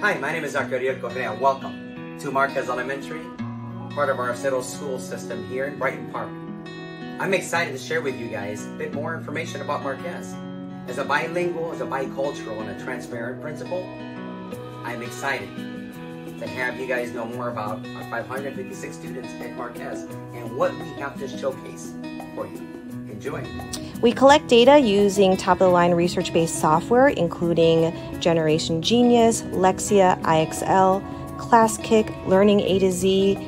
Hi, my name is Dr. Ariel Correa. Welcome to Marquez Elementary, part of our Acero school system here in Brighton Park. I'm excited to share with you guys a bit more information about Marquez. As a bilingual, as a bicultural, and a transparent principal, I'm excited to have you guys know more about our 556 students at Marquez and what we have to showcase for you. We collect data using top of the line research based software, including Generation Genius, Lexia, IXL, ClassKick, Learning A to Z,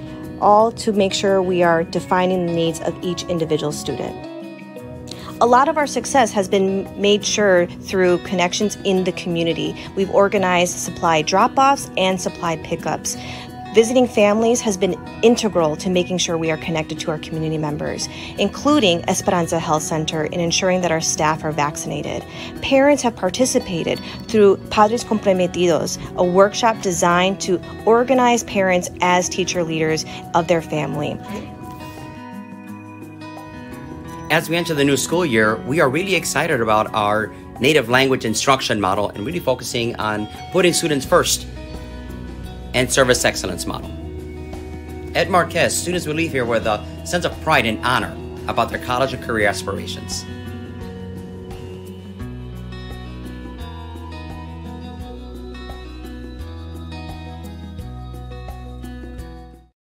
all to make sure we are defining the needs of each individual student. A lot of our success has been made sure through connections in the community. We've organized supply drop offs and supply pickups. Visiting families has been integral to making sure we are connected to our community members, including Esperanza Health Center in ensuring that our staff are vaccinated. Parents have participated through Padres Comprometidos, a workshop designed to organize parents as teacher leaders of their family. As we enter the new school year, we are really excited about our native language instruction model and really focusing on putting students first and service excellence model. At Marquez, students will leave here with a sense of pride and honor about their college and career aspirations.